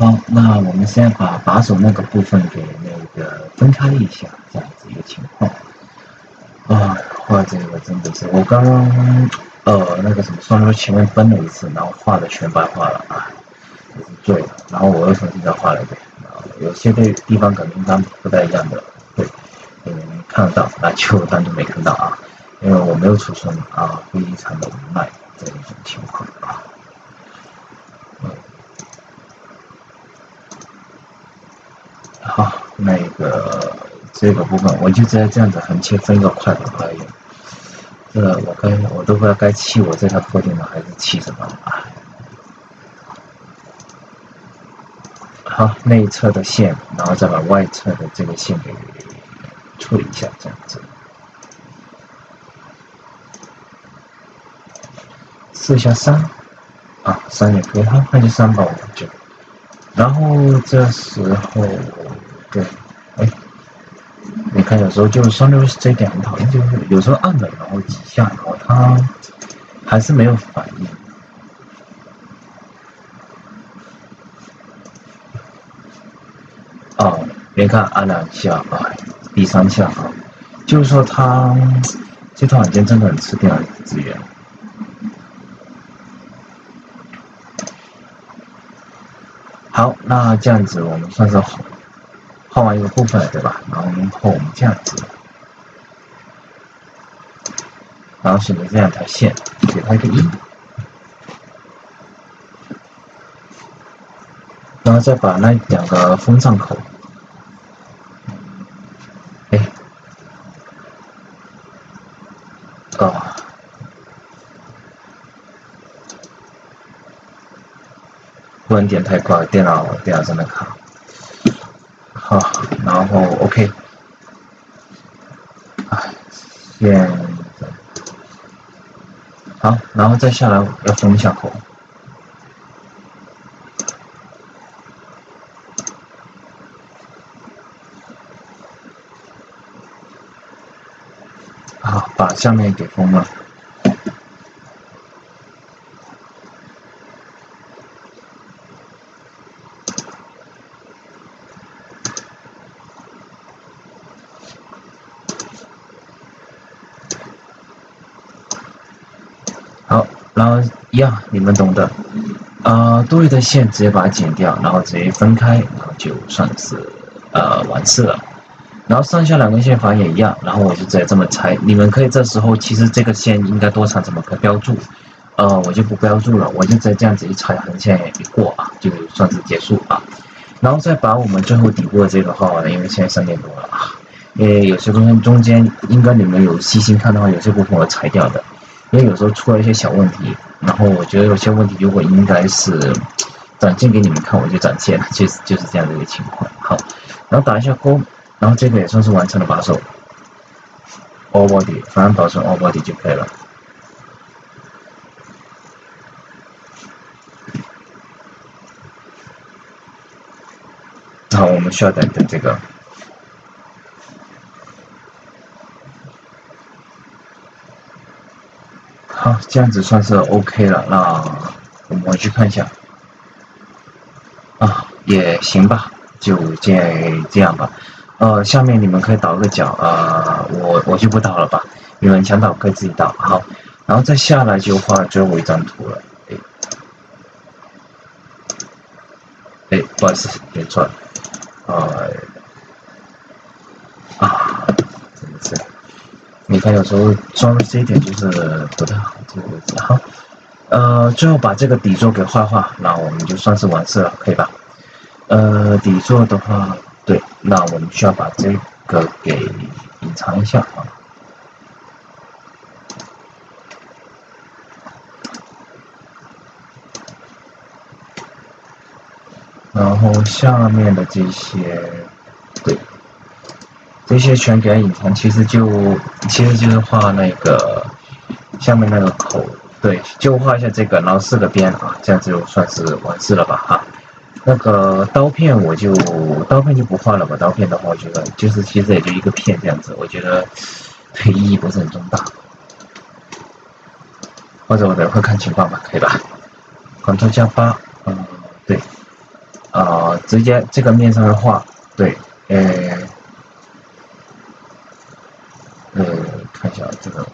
好，那我们先把把手那个部分给那个分开一下，这样子一个情况。啊，画这个真的是，我刚刚呃那个什么双流前面分了一次，然后画的全白画了啊，也是醉了。然后我又重新再画了一遍，啊，有些地地方可能跟不太一样的，对，嗯，看得到，那就当做没看到啊，因为我没有储存啊，非常的无奈这一种情况啊。好，那个这个部分我就直接这样子横切分一个块板而已。这个我该我都不知道该气我这台破电脑还是气什么啊？好，内侧的线，然后再把外侧的这个线给处理一下，这样子。试一下三，啊，三也可以，好，那就三吧，我们就。然后这时候，对，哎，你看有时候就双流这一点很讨厌，就是有时候按了然后几下，然后它还是没有反应。哦，别看按两下啊，第三下啊，就是说它这套软件真的很吃电脑资源。好，那这样子我们算是好画完一个部分，对吧？然后我们这样子，然后选择这两条线，给它一个一，然后再把那两个封上口，哎，啊。不能点太快，电脑电脑真的卡。好，然后 OK。哎，现在好，然后再下来要封一下口。好，把下面给封了。然后一样，你们懂的，呃，多余的线直接把它剪掉，然后直接分开，然后就算是呃完事了。然后上下两根线法也一样，然后我就直接这么拆。你们可以这时候其实这个线应该多长，怎么个标注？呃，我就不标注了，我就直接这样子一拆，横线一过啊，就算是结束啊。然后再把我们最后底部的这个画完了，因为现在三点多了啊，因为有些部分中间应该你们有细心看的话，有些部分我裁掉的。因为有时候出了一些小问题，然后我觉得有些问题如果应该是展现给你们看，我就展现了，就是就是这样的一个情况。好，然后打一下勾，然后这个也算是完成了把手，all body，反正保存 all body 就可以了。好，我们需要等等这个。这样子算是 OK 了。那我们去看一下。啊，也行吧，就这这样吧。呃，下面你们可以倒个角啊，我我就不倒了吧。你们想倒可以自己倒。好，然后再下来就画最后一张图了。哎，哎，不好意思，点错了。呃，啊。你看，有时候装的这一点就是不太好，这个位置好。呃，最后把这个底座给画画，那我们就算是完事了，可以吧？呃，底座的话，对，那我们需要把这个给隐藏一下啊。然后下面的这些，对。这些全给它隐藏，其实就其实就是画那个下面那个口，对，就画一下这个，然后四个边啊，这样就算是完事了吧哈。那个刀片我就刀片就不画了吧，刀片的话我觉得就是其实也就一个片这样子，我觉得对意义不是很重大。或者我等会看情况吧，可以吧？Ctrl 加八，嗯，对，啊，直接这个面上的画，对，呃，呃，看一下这个，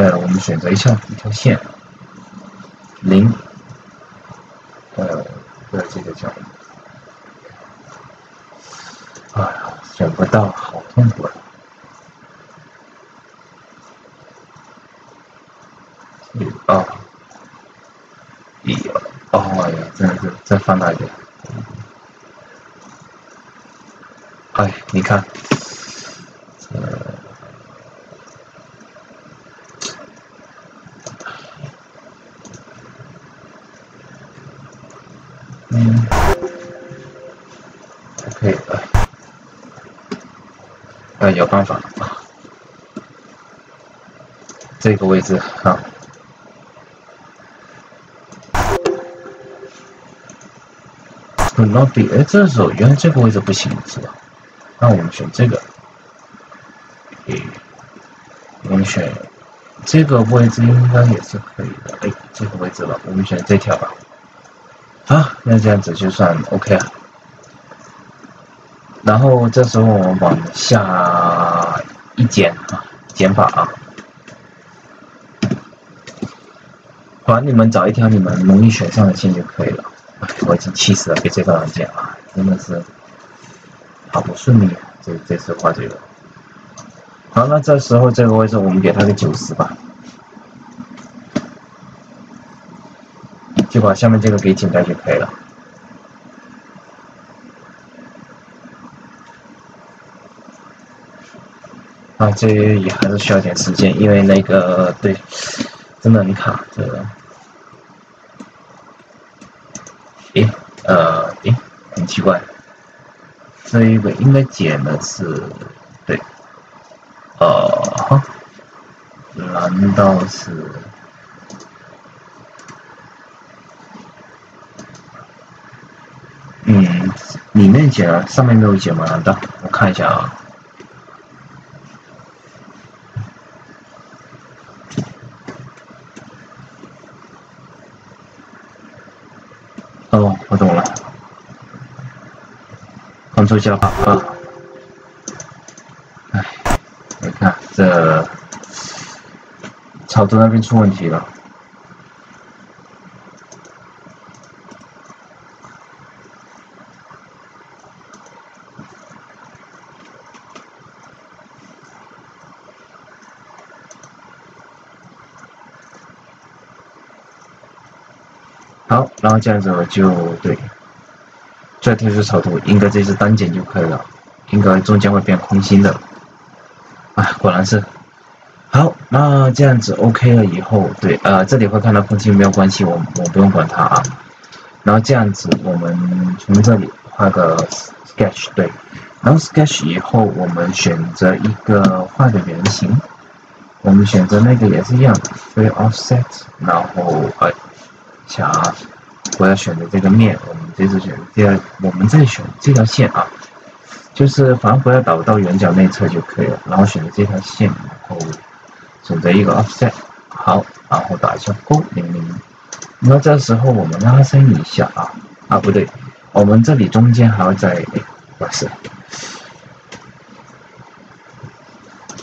呃，我们选择一下一条线，零，呃，对，这个叫，哎呀，选不到，好痛苦啊！哦，一，哦呀，真的是，再放大一点。哎，你看，呃，嗯，OK，哎，哎，有办法了，这个位置好。not be，哎，这时候原来这个位置不行是吧？那我们选这个，诶，我们选这个位置应该也是可以的。哎，这个位置了，我们选这条吧。那这样子就算 OK 了。然后这时候我们往下一减啊，减法啊，反正你们找一条你们容易选上的线就可以了。我已经气死了，被这个软件啊，真的是好不顺利啊。这这次画这个，好，那这时候这个位置我们给它个九十吧，把下面这个给剪掉就可以了。啊，这也还是需要点时间，因为那个对，真的很卡这个。诶，呃，诶，很奇怪，这一个应该剪的是对，呃，难道是？嗯，里面剪了，上面没有剪吗？难道？我看一下啊。哦，我懂了。控制加八啊！哎，你看这草图那边出问题了。好，然后这样子就对，再退出草图，应该这是单剪就可以了，应该中间会变空心的。啊，果然是。好，那这样子 OK 了以后，对，呃，这里会看到空心没有关系，我我不用管它啊。然后这样子，我们从这里画个 sketch，对，然后 sketch 以后，我们选择一个画的圆形，我们选择那个也是一样的，free offset，然后呃。下，我要选择这个面，我们这次选第二，我们再选这条线啊，就是反正不要导到圆角内侧就可以了。然后选择这条线，然后选择一个 offset，好，然后打一下勾零零。那这时候我们拉伸一下啊，啊不对，我们这里中间还要再，不是，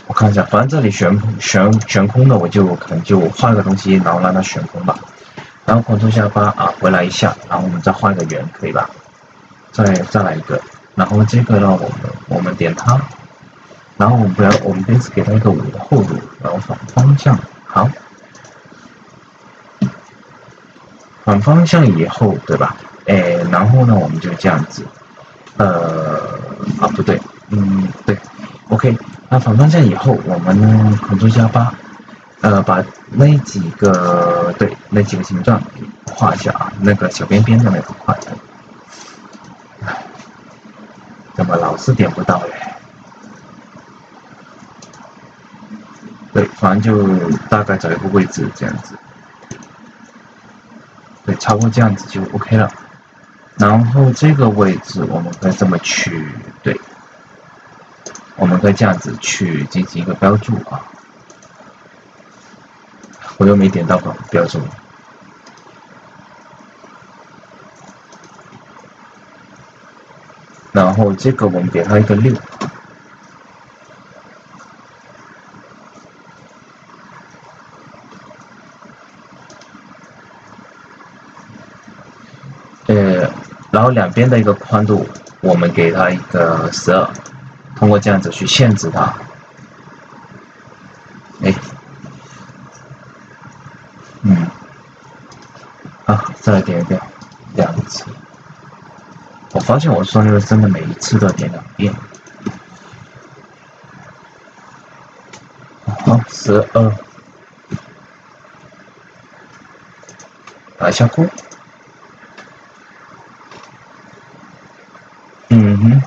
我看一下，反正这里悬悬悬空的，我就可能就画个东西，然后让它悬空吧。然后控制下巴啊，回来一下，然后我们再画一个圆，可以吧？再再来一个，然后这个呢，我们我们点它，然后我们不要，我们这次给它一个五的厚度，然后反方向，好，反方向以后，对吧？哎，然后呢，我们就这样子，呃，啊不对，嗯，对，OK，那反方向以后，我们呢，控制加八。呃，把那几个那几个形状画一下啊，那个小边边的那个画一下。怎么老是点不到嘞？对，反正就大概找一个位置这样子。对，超过这样子就 OK 了。然后这个位置我们可以这么去，对，我们可以这样子去进行一个标注啊。我又没点到标标准。然后这个我们给它一个六。呃，然后两边的一个宽度，我们给它一个十二，通过这样子去限制它。哎，嗯，啊，再来点一遍，两次。我发现我说那个真的每一次都点两遍。好，十二，打一下勾。嗯哼，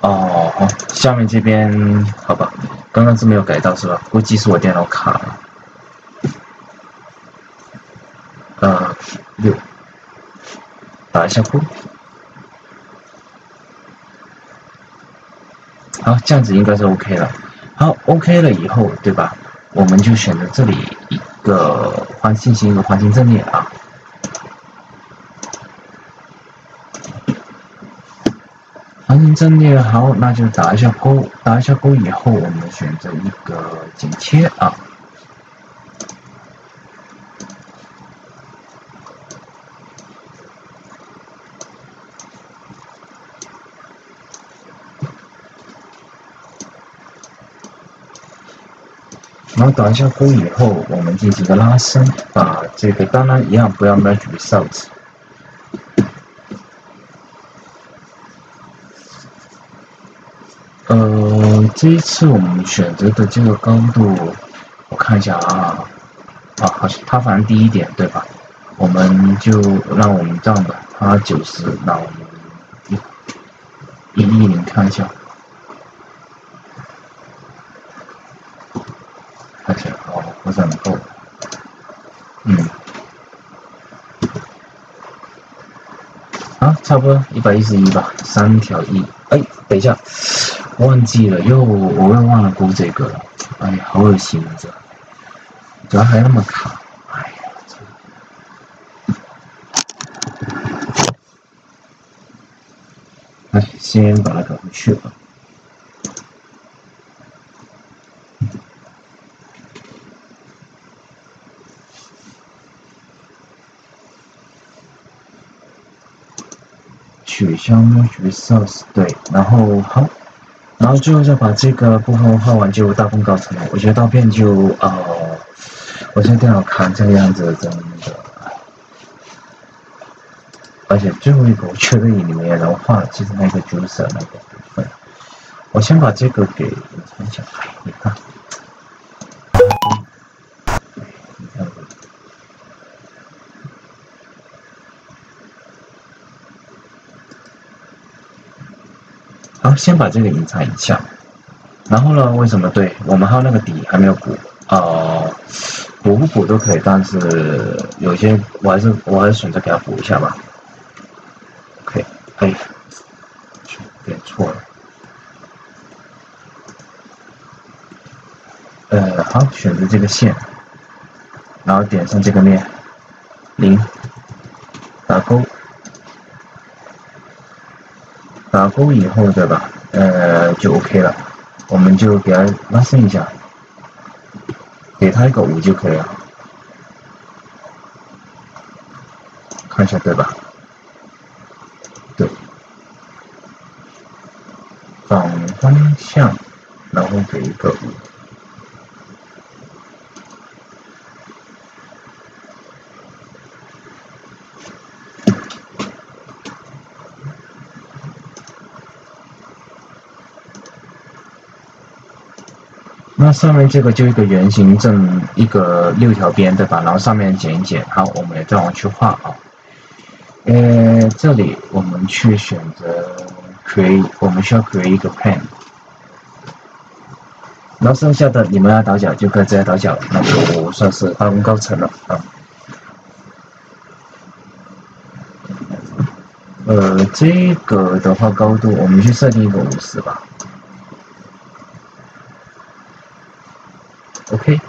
哦，好，下面这边好吧，刚刚是没有改到是吧？估计是我电脑卡了。呃，六，打一下勾。好，这样子应该是 OK 了。好，OK 了以后，对吧？我们就选择这里一个环进行一个环境阵列啊。环境阵列好，那就打一下勾，打一下勾以后，我们选择一个剪切啊。然后打一下勾以后，我们进行一个拉伸，把这个当然一样不要 merge result。呃，这一次我们选择的这个高度，我看一下啊，啊，好像它反正低一点对吧？我们就让我们这样的，它九十，那我们一一一零看一下。不是很够，嗯，啊，差不多一百一十一吧，三条一，哎，等一下，忘记了，又我又忘了估这个了，哎，好恶心啊这，主要还那么卡，哎呀，哎，先把它搞回去吧。取消角色对，然后好，然后最后再把这个部分画完就大功告成了。我觉得刀片就呃，我现在电脑卡这个样子真的，而且最后一个我确认里面能画就是那个橘色那个部分。我先把这个给分享，先把这个隐藏一下，然后呢？为什么？对我们还有那个底还没有补，呃，补不补都可以，但是有些我还是我还是选择给它补一下吧。OK，哎，点错了。呃，好，选择这个线，然后点上这个面，零，打勾。打勾以后，对吧？呃，就 OK 了，我们就给它拉伸一下，给它一个五就可以了。看一下，对吧？对，反方向，然后给一个五。那上面这个就一个圆形正一个六条边对吧？然后上面剪一剪，好，我们也再往去画啊。呃，这里我们去选择 create，我们需要 create 一个 plan。然后剩下的你们要倒角就可以直接倒角，那就算是大功告成了啊。呃，这个的话高度我们去设定一个五十吧。OK，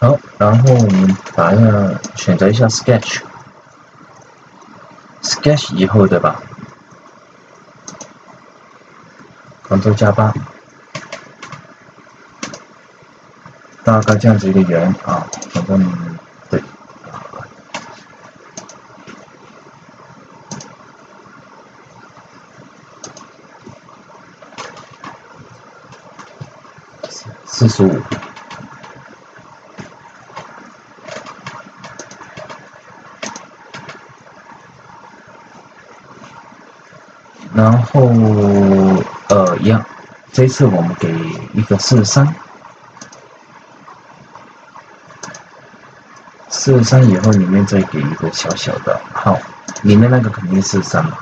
好。然后我们把它选择一下 Sketch，Sketch 以后对吧？Ctrl 加八，大概这样子一个圆啊，反正对，四十五。然后，呃，一样，这次我们给一个四十三，四十三以后里面再给一个小小的，号，里面那个肯定是三嘛。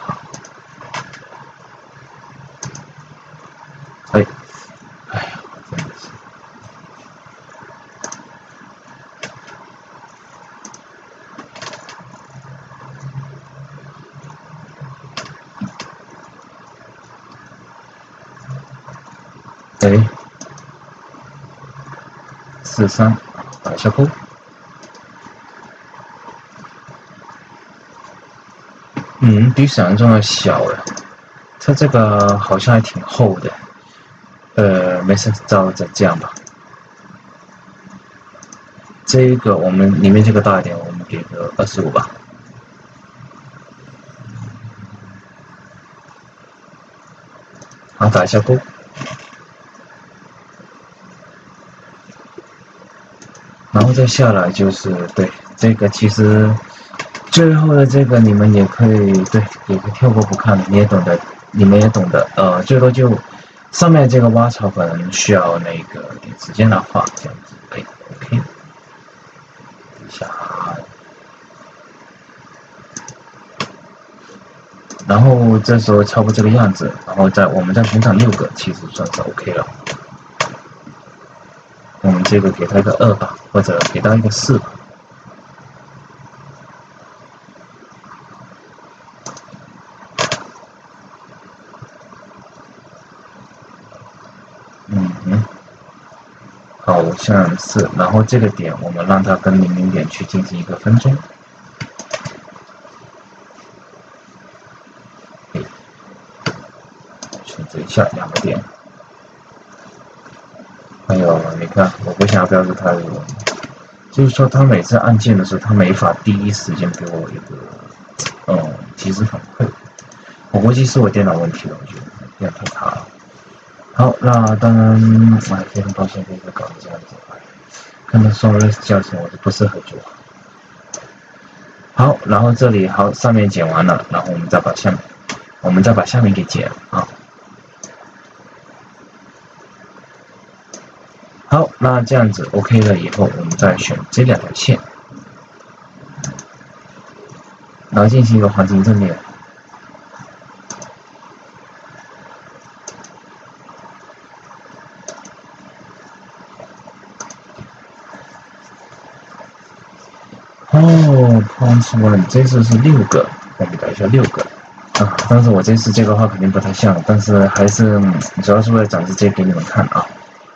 四三，打一下勾。嗯，比想象中的小了。它这个好像还挺厚的。呃，没事，照着这样吧。这个我们里面这个大一点，我们给个二十五吧。好，打一下勾。然后再下来就是对这个，其实最后的这个你们也可以对，也可以跳过不看，你也懂得，你们也懂得，呃，最多就上面这个挖槽可能需要那个点时间来画，这样子可以，OK。下，然后这时候差不多这个样子，然后再我们再寻找六个，其实算是 OK 了。我们这个给它一个二吧，或者给到一个四吧。嗯嗯，好像是。然后这个点我们让它跟零零点去进行一个分钟。选择一下两个点。还有，你看，我不想要标注太多，就是说，他每次按键的时候，他没法第一时间给我一个，嗯，及时反馈。我估计是我电脑问题了，我觉得电脑太卡了。好，那当然，哎，非常抱歉，这个搞这样子，看到双 S 教程，我就不适合做。好，然后这里好，上面剪完了，然后我们再把下面，我们再把下面给剪啊。好，那这样子 OK 了以后，我们再选这两条线，然后进行一个环境阵列。哦 p o n t one，这次是六个，我们打一下六个啊。但是我这次这个话肯定不太像，但是还是主要是为了展示这给你们看啊。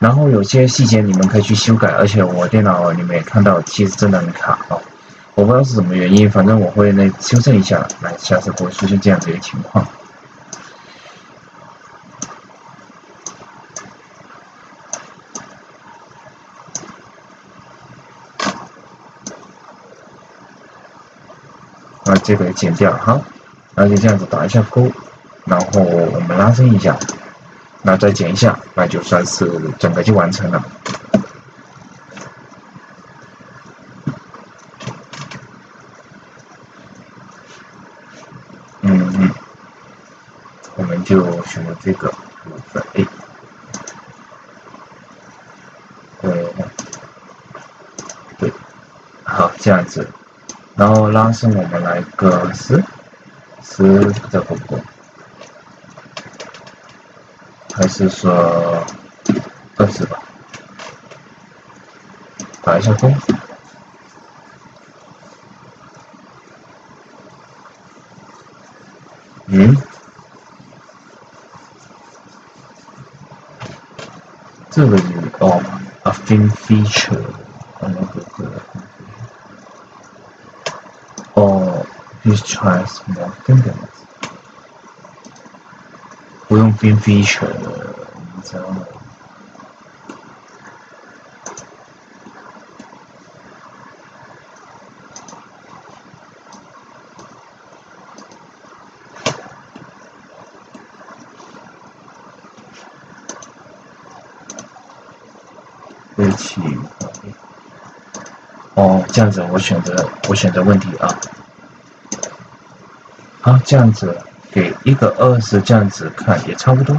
然后有些细节你们可以去修改，而且我电脑你们也看到，其实真的很卡啊！我不知道是什么原因，反正我会那修正一下，来下次不会出现这样子一个情况。把这个剪掉哈，然后就这样子打一下勾，然后我们拉伸一下。那再剪一下，那就算是整个就完成了。嗯，我们就选择这个五分 A。对，对，好，这样子，然后拉伸我们来个十，十再够不？还是说二十吧，打一下工。嗯，这个是哦，a fin feature，哦，this tries more thinking。不用 fin feature，你知道吗？对齐。哦，这样子我选择我选择问题啊。好，这样子一个二十，这样子看也差不多。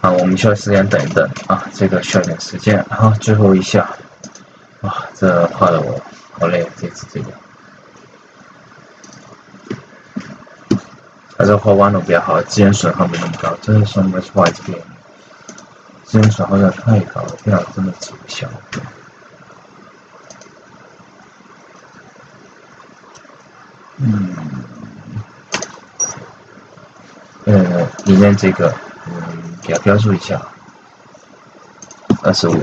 啊，我们需要时间等一等啊，这个需要点时间。好，最后一下，哇，这画的我好累，这次这个。还是画弯了比较好，资源损耗没那么高。这是双面画这边，资源损耗有点太高了，电脑真的吃不消。嗯，呃，里面这个，嗯，给它标注一下，二十五，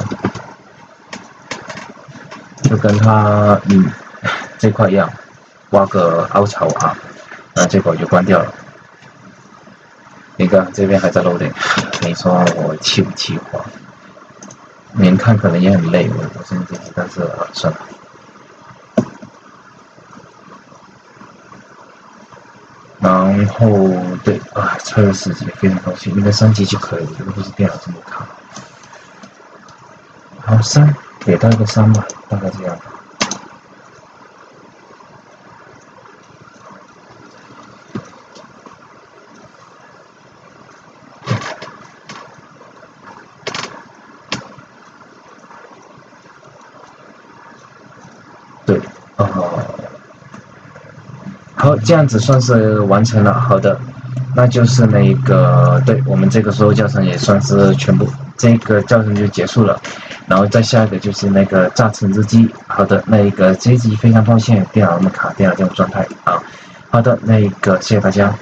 就跟它嗯这块一样，挖个凹槽啊，那这块就关掉了。你看这边还在漏点，你说我气不气话？您看可能也很累，我我真的，但是算了。然后对啊，超越四级非常高兴，应该三级就可以了，如果不是电脑这么卡。好三，给到一个三吧，大概这样。对，哦，好，这样子算是完成了。好的，那就是那个，对我们这个所有教程也算是全部，这个教程就结束了。然后再下一个就是那个榨橙汁机。好的，那一个这一集非常抱歉，电脑那么卡，电脑这种状态啊。好的，那一个谢谢大家。